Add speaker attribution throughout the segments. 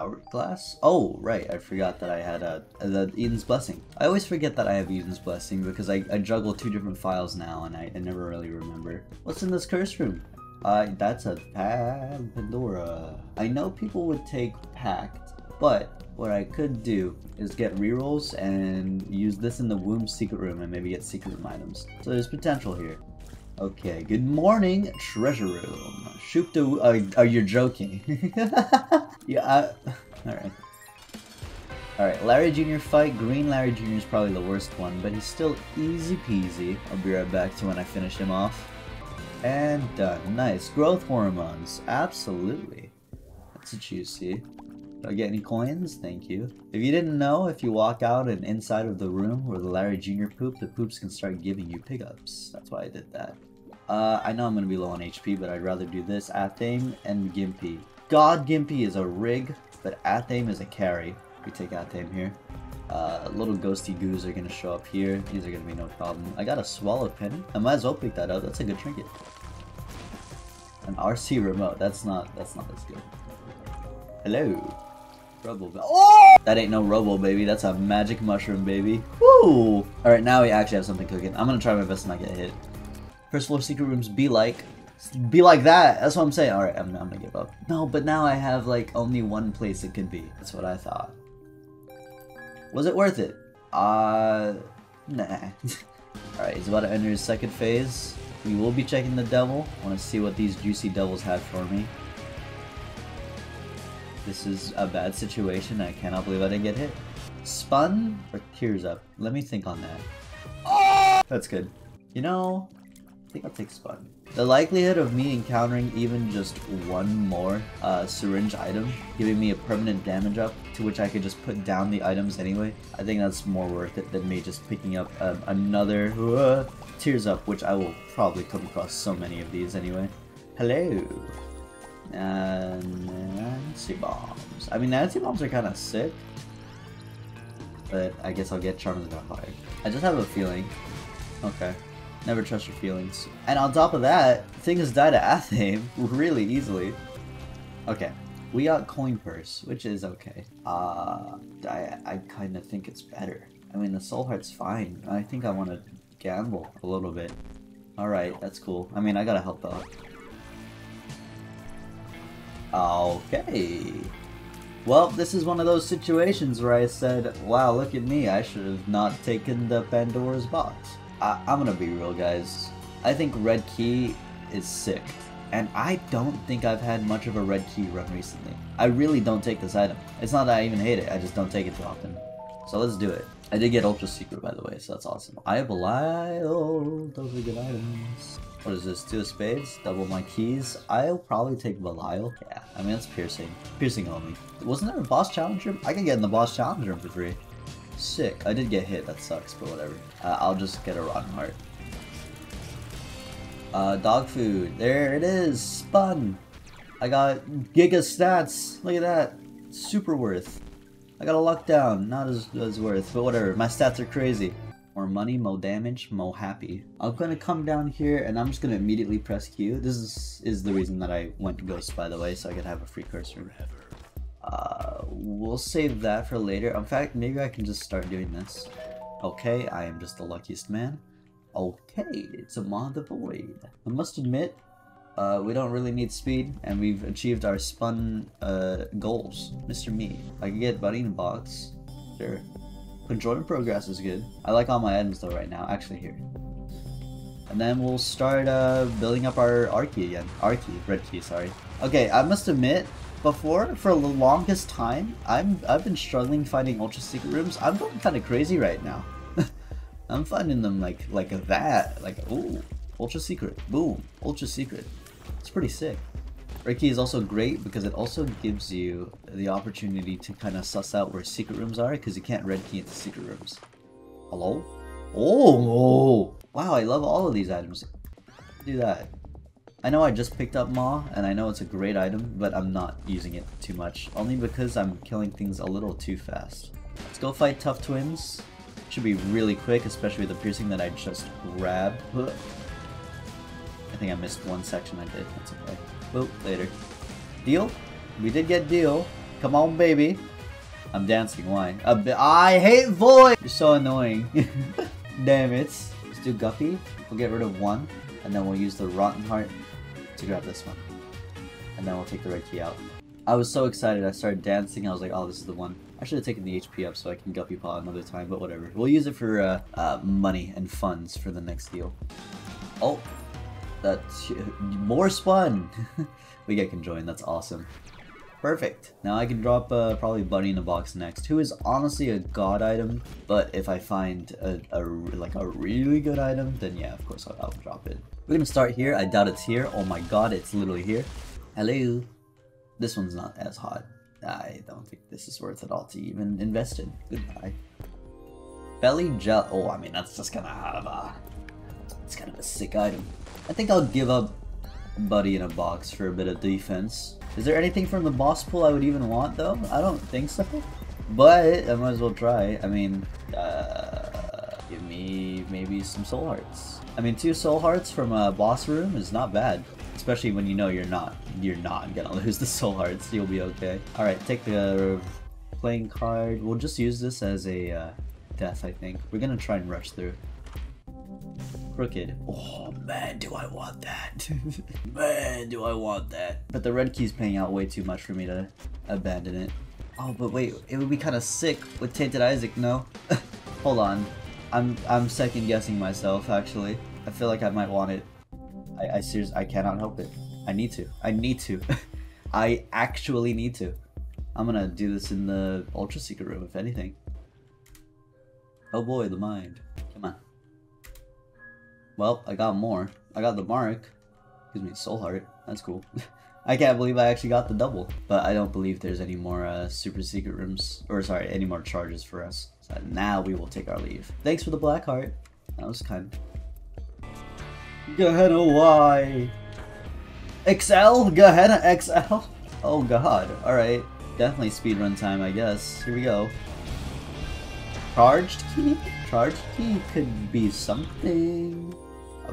Speaker 1: hourglass? Oh, right. I forgot that I had a, the Eden's Blessing. I always forget that I have Eden's Blessing because I, I juggle two different files now and I, I never really remember. What's in this curse room? Uh, that's a Pandora. I know people would take Pact, but what I could do is get rerolls and use this in the womb secret room and maybe get secret room items. So there's potential here. Okay, good morning, treasure room. Shoot the. Uh, oh, you're joking. yeah, alright. Alright, Larry Jr. fight. Green Larry Jr. is probably the worst one, but he's still easy peasy. I'll be right back to when I finish him off. And done. Nice. Growth hormones. Absolutely. That's a juicy. Do I get any coins? Thank you. If you didn't know, if you walk out and inside of the room where the Larry Jr. poop, the poops can start giving you pickups. That's why I did that. Uh, I know I'm going to be low on HP, but I'd rather do this. Athame and Gimpy. God Gimpy is a rig, but Athame is a carry. We take Athame here. Uh, little ghosty goos are gonna show up here. These are gonna be no problem. I got a swallow penny. I might as well pick that up. That's a good trinket. An RC remote. That's not. That's not as good. Hello. Robo. Oh! That ain't no Robo, baby. That's a magic mushroom, baby. Woo! Alright, now we actually have something cooking. I'm gonna try my best to not get hit. First floor secret rooms be like. Be like that. That's what I'm saying. Alright, I'm, I'm gonna give up. No, but now I have like only one place it could be. That's what I thought. Was it worth it? Uh, nah. Alright, he's about to enter his second phase. We will be checking the devil. I want to see what these juicy devils have for me. This is a bad situation. I cannot believe I didn't get hit. Spun or tears up? Let me think on that. Oh! That's good. You know, I think I'll take Spun. The likelihood of me encountering even just one more uh, syringe item, giving me a permanent damage up, to which I could just put down the items anyway, I think that's more worth it than me just picking up um, another uh, Tears Up, which I will probably come across so many of these anyway. Hello! And Nancy Bombs. I mean, Nancy Bombs are kind of sick, but I guess I'll get Charm of the Vampire. I just have a feeling. Okay. Never trust your feelings. And on top of that, things die to Athame really easily. Okay, we got Coin Purse, which is okay. Uh, I, I kind of think it's better. I mean, the Soul Heart's fine. I think I want to gamble a little bit. Alright, that's cool. I mean, I gotta help out. Okay. Well, this is one of those situations where I said, wow, look at me, I should have not taken the Pandora's box. I am gonna be real, guys. I think Red Key is sick. And I don't think I've had much of a Red Key run recently. I really don't take this item. It's not that I even hate it, I just don't take it too often. So let's do it. I did get Ultra Secret, by the way, so that's awesome. I have a Belial. Those are good items. What is this? Two of spades? Double my keys? I'll probably take Belial. Yeah, I mean, that's piercing. Piercing only. Wasn't there a boss challenge room? I can get in the boss challenge room for free. Sick. I did get hit, that sucks, but whatever. Uh, I'll just get a rotten heart. Uh, dog food. There it is. Spun. I got giga stats. Look at that. Super worth. I got a lockdown. Not as, as worth, but whatever. My stats are crazy. More money, more damage, more happy. I'm gonna come down here and I'm just gonna immediately press Q. This is, is the reason that I went Ghost, by the way, so I could have a free cursor. Uh, we'll save that for later. In fact, maybe I can just start doing this. Okay, I am just the luckiest man. Okay, it's a Maw the Void. I must admit, uh, we don't really need speed, and we've achieved our spun uh, goals. Mr. Me. I can get Buddy in a box. Sure. Control and Progress is good. I like all my items though right now. Actually, here. And then we'll start uh, building up our R key again. R key, red key, sorry. Okay, I must admit, before for the longest time i'm i've been struggling finding ultra secret rooms i'm going kind of crazy right now i'm finding them like like that like ooh ultra secret boom ultra secret it's pretty sick Red Key is also great because it also gives you the opportunity to kind of suss out where secret rooms are because you can't red key into secret rooms. Hello? Oh, oh, wow, I love all of these items. Do that. I know I just picked up Maw, and I know it's a great item, but I'm not using it too much, only because I'm killing things a little too fast. Let's go fight Tough Twins. Should be really quick, especially with the piercing that I just grabbed. I think I missed one section I did, that's okay. Oh, later. Deal? We did get deal. Come on, baby. I'm dancing. Why? I hate void. You're so annoying. Damn it. Let's do Guppy. We'll get rid of one, and then we'll use the Rotten Heart to grab this one. And then we'll take the red key out. I was so excited. I started dancing. I was like, oh, this is the one. I should have taken the HP up so I can Guppy Paw another time, but whatever. We'll use it for uh, uh, money and funds for the next deal. Oh, that's more spun. we get conjoined. That's awesome. Perfect. Now I can drop uh, probably Bunny in a box next, who is honestly a god item. But if I find a, a like a really good item, then yeah, of course I'll, I'll drop it. We're gonna start here. I doubt it's here. Oh my god, it's literally here. Hello. This one's not as hot. I don't think this is worth it all to even invest in. Goodbye. Belly gel. Oh, I mean that's just kind of a. It's kind of a sick item. I think I'll give up Buddy in a box for a bit of defense. Is there anything from the boss pool I would even want though? I don't think so. But I might as well try. I mean, uh, give me maybe some soul hearts. I mean, two soul hearts from a boss room is not bad. Especially when you know you're not, you're not gonna lose the soul hearts. You'll be okay. All right, take the playing card. We'll just use this as a uh, death, I think. We're gonna try and rush through. Crooked. Oh man, do I want that. man, do I want that. But the red key's paying out way too much for me to abandon it. Oh, but wait, it would be kind of sick with Tainted Isaac, no? Hold on. I'm I'm second guessing myself, actually. I feel like I might want it. I, I seriously, I cannot help it. I need to. I need to. I actually need to. I'm gonna do this in the Ultra Secret Room, if anything. Oh boy, the mind. Well, I got more. I got the mark. Gives me soul heart. That's cool. I can't believe I actually got the double. But I don't believe there's any more uh, super secret rooms. Or sorry, any more charges for us. So now we will take our leave. Thanks for the black heart. That was kind. Gehenna Y. XL? Gehenna XL? Oh god. Alright. Definitely speedrun time, I guess. Here we go. Charged key? Charged key could be something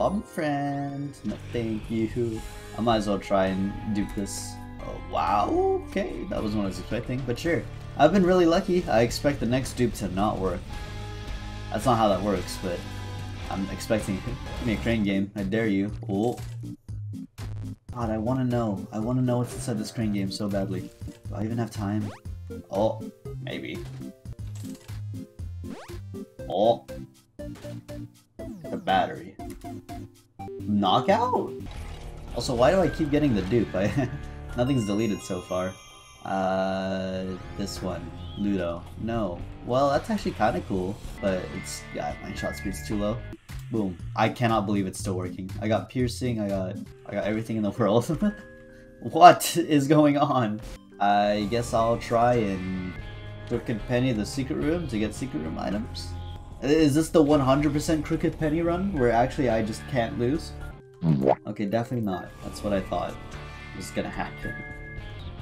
Speaker 1: a friend. No, thank you. I might as well try and dupe this. Oh, wow, okay, that was what I was expecting, but sure. I've been really lucky. I expect the next dupe to not work. That's not how that works, but I'm expecting me a crane game. I dare you. Oh. God, I want to know. I want to know what's inside this crane game so badly. Do I even have time? Oh, maybe. Oh. The battery. Knockout? Also, why do I keep getting the dupe? I, nothing's deleted so far. Uh, this one. Ludo. No. Well, that's actually kind of cool, but it's, yeah, my shot speed's too low. Boom. I cannot believe it's still working. I got piercing, I got, I got everything in the world. what is going on? I guess I'll try and Crooked Penny the secret room to get secret room items. Is this the 100% Crooked Penny run, where actually I just can't lose? Okay, definitely not. That's what I thought was gonna happen.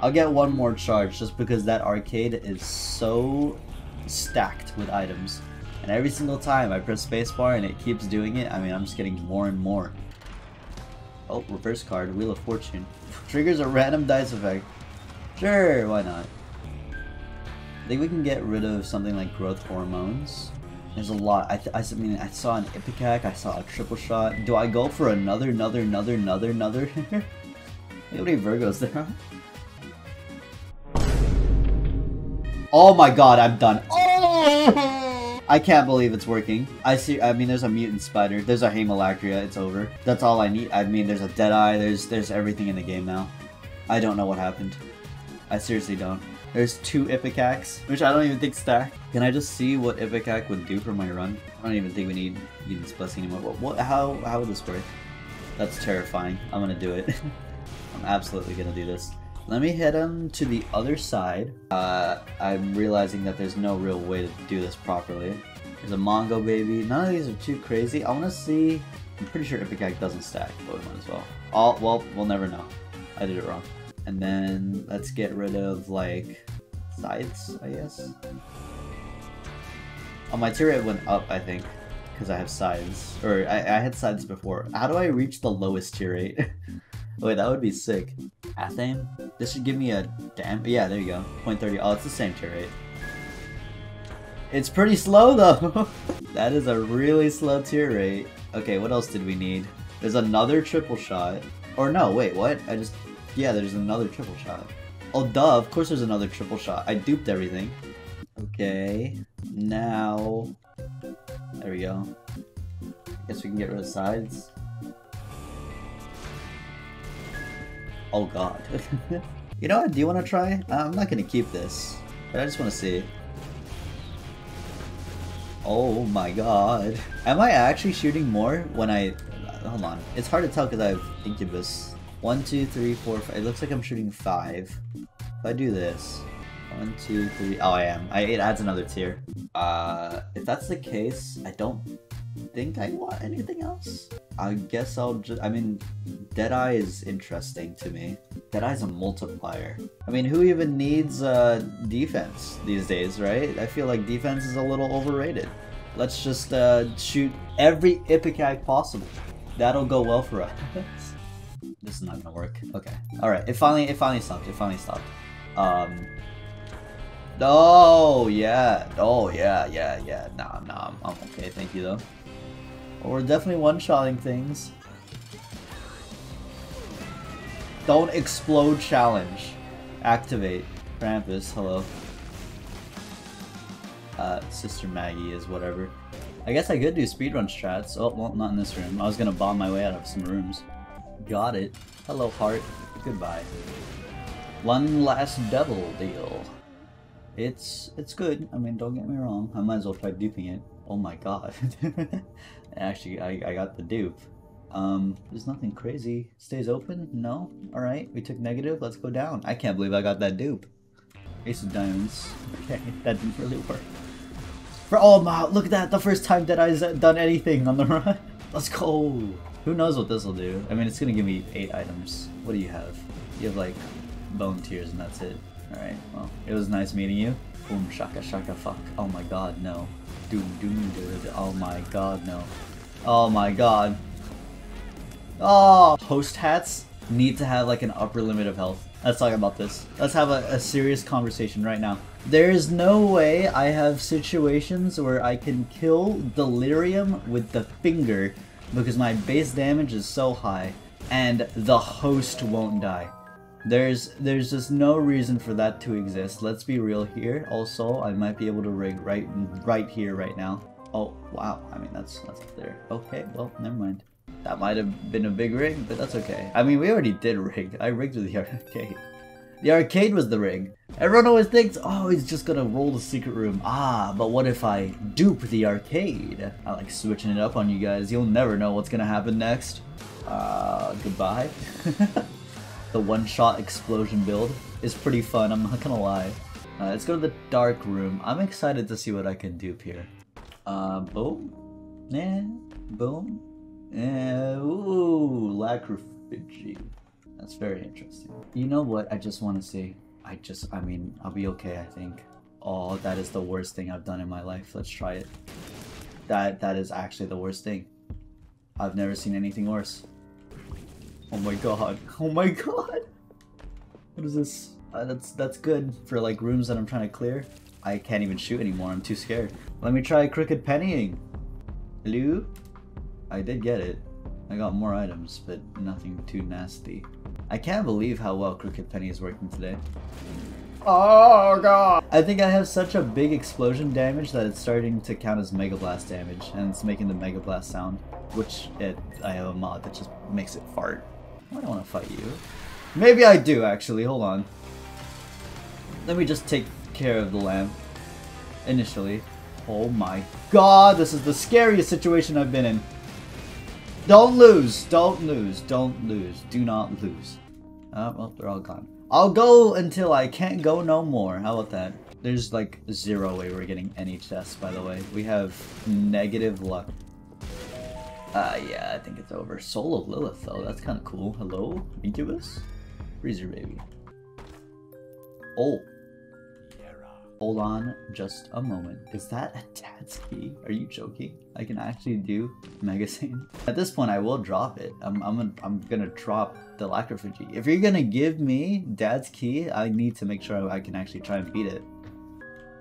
Speaker 1: I'll get one more charge just because that arcade is so stacked with items. And every single time I press spacebar and it keeps doing it, I mean, I'm just getting more and more. Oh, reverse card, Wheel of Fortune. Triggers a random dice effect. Sure, why not? I think we can get rid of something like growth hormones. There's a lot. I, I mean, I saw an Ipecac, I saw a triple shot. Do I go for another, another, another, another, another? How many Virgos there Oh my god, I'm done. Oh! I can't believe it's working. I see. I mean, there's a mutant spider. There's a Haemolacria. It's over. That's all I need. I mean, there's a Deadeye. There's there's everything in the game now. I don't know what happened. I seriously don't. There's two Ipecacs, which I don't even think stack. Can I just see what Ipecac would do for my run? I don't even think we need, this blessing anymore. What, what, how, how would this work? That's terrifying. I'm gonna do it. I'm absolutely gonna do this. Let me head him to the other side. Uh, I'm realizing that there's no real way to do this properly. There's a Mongo baby. None of these are too crazy. I want to see... I'm pretty sure Ipecac doesn't stack, but we might as well. All, well, we'll never know. I did it wrong. And then let's get rid of like sides, I guess. Oh, my tear rate went up, I think, because I have sides. Or I, I had sides before. How do I reach the lowest tear rate? Wait, that would be sick. Athame? This should give me a damn. Yeah, there you go. 0.30. Oh, it's the same tear rate. It's pretty slow though. that is a really slow tear rate. Okay, what else did we need? There's another triple shot. Or no, wait, what? I just... Yeah, there's another triple shot. Oh, duh, of course there's another triple shot. I duped everything. Okay, now... There we go. Guess we can get rid of sides. Oh god. you know what, do you want to try? Uh, I'm not gonna keep this, but I just want to see. Oh my god. Am I actually shooting more when I... Hold on. It's hard to tell because I have Incubus. One, two, three, four, five. It looks like I'm shooting five. If I do this... One, two, three... Oh, I am. I, it adds another tear. Uh, if that's the case, I don't think I want anything else. I guess I'll just... I mean, Deadeye is interesting to me. Deadeye's a multiplier. I mean, who even needs uh, defense these days, right? I feel like defense is a little overrated. Let's just uh, shoot every Ipecac possible. That'll go well for us. this is not gonna work. Okay. Alright, it finally it finally stopped. It finally stopped. Um Oh yeah. Oh yeah, yeah, yeah. Nah, nah, I'm, I'm okay, thank you though. Well, we're definitely one-shotting things. Don't explode challenge. Activate. Krampus, hello. Uh, Sister Maggie is whatever. I guess I could do speedrun strats. Oh, well, not in this room. I was gonna bomb my way out of some rooms. Got it. Hello, heart. Goodbye. One last double deal. It's it's good. I mean, don't get me wrong. I might as well try duping it. Oh my god. Actually, I, I got the dupe. Um, there's nothing crazy. Stays open? No? Alright, we took negative. Let's go down. I can't believe I got that dupe. Ace of diamonds. Okay, that didn't really work. For oh my, look at that! The first time that I've done anything on the run. Let's go! Who knows what this will do? I mean, it's gonna give me eight items. What do you have? You have like bone tears and that's it. Alright, well, it was nice meeting you. Boom, shaka, shaka, fuck. Oh my god, no. Doom, doom, doom, oh my god, no. Oh my god. Oh! Host hats need to have like an upper limit of health. Let's talk about this. Let's have a, a serious conversation right now. There is no way I have situations where I can kill Delirium with the finger because my base damage is so high and the host won't die. There's there's just no reason for that to exist. Let's be real here. Also, I might be able to rig right right here right now. Oh wow, I mean that's that's there. Okay, well never mind. That might have been a big rig, but that's okay. I mean we already did rig. I rigged with the arcade. The arcade was the rig. Everyone always thinks, oh, he's just gonna roll the secret room. Ah, but what if I dupe the arcade? I like switching it up on you guys. You'll never know what's gonna happen next. Uh, goodbye. the one-shot explosion build is pretty fun, I'm not gonna lie. Uh, let's go to the dark room. I'm excited to see what I can dupe here. Uh, boom. Yeah, boom. Yeah, ooh, Lachryphagy. That's very interesting. You know what I just want to say? I just, I mean, I'll be okay, I think. Oh, that is the worst thing I've done in my life. Let's try it. That That is actually the worst thing. I've never seen anything worse. Oh my god. Oh my god! What is this? Uh, that's that's good for like rooms that I'm trying to clear. I can't even shoot anymore, I'm too scared. Let me try crooked pennying. Hello? I did get it. I got more items, but nothing too nasty. I can't believe how well Crooked Penny is working today. Oh god! I think I have such a big explosion damage that it's starting to count as Mega Blast damage, and it's making the Mega Blast sound, which it, I have a mod that just makes it fart. I don't want to fight you. Maybe I do, actually. Hold on. Let me just take care of the lamp. Initially. Oh my god, this is the scariest situation I've been in. Don't lose. Don't lose. Don't lose. Do not lose. Oh, well, they're all gone. I'll go until I can't go no more. How about that? There's like zero way we're getting any chests, by the way. We have negative luck. Uh, yeah, I think it's over. Soul of Lilith, though. That's kind of cool. Hello? Incubus? Freezer baby. Oh. Hold on just a moment. Is that a dad's key? Are you joking? I can actually do Mega Satan? At this point, I will drop it. I'm, I'm, gonna, I'm gonna drop the Lachryphagy. If you're gonna give me Dad's key, I need to make sure I can actually try and beat it.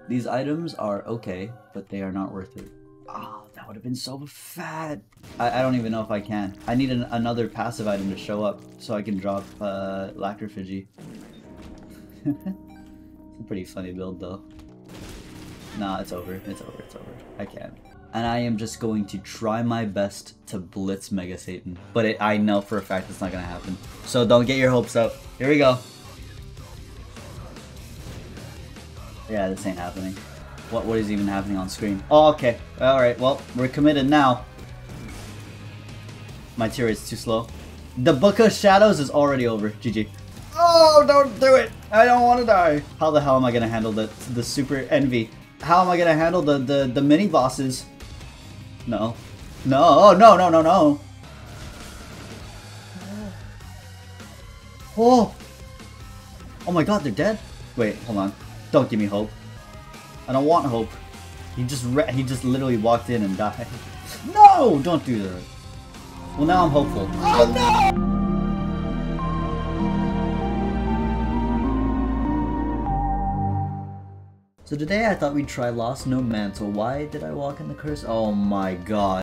Speaker 1: These items are okay, but they are not worth it. Ah, oh, that would have been so fat. I, I, don't even know if I can. I need an, another passive item to show up so I can drop uh, Lachryphagy. it's a pretty funny build though. Nah, it's over. It's over. It's over. I can't and I am just going to try my best to blitz Mega Satan. But it, I know for a fact it's not going to happen. So don't get your hopes up. Here we go. Yeah, this ain't happening. What What is even happening on screen? Oh, okay. Alright, well, we're committed now. My tear is too slow. The Book of Shadows is already over. GG. Oh, don't do it! I don't want to die! How the hell am I going to handle the, the Super Envy? How am I to handle the, the, the mini-bosses? No. No, oh, no, no, no, no. Oh. Oh my god, they're dead? Wait, hold on. Don't give me hope. I don't want hope. He just he just literally walked in and died. No! Don't do that. Well, now I'm hopeful. Oh no! So today I thought we'd try Lost No Mantle. Why did I walk in the curse? Oh my god.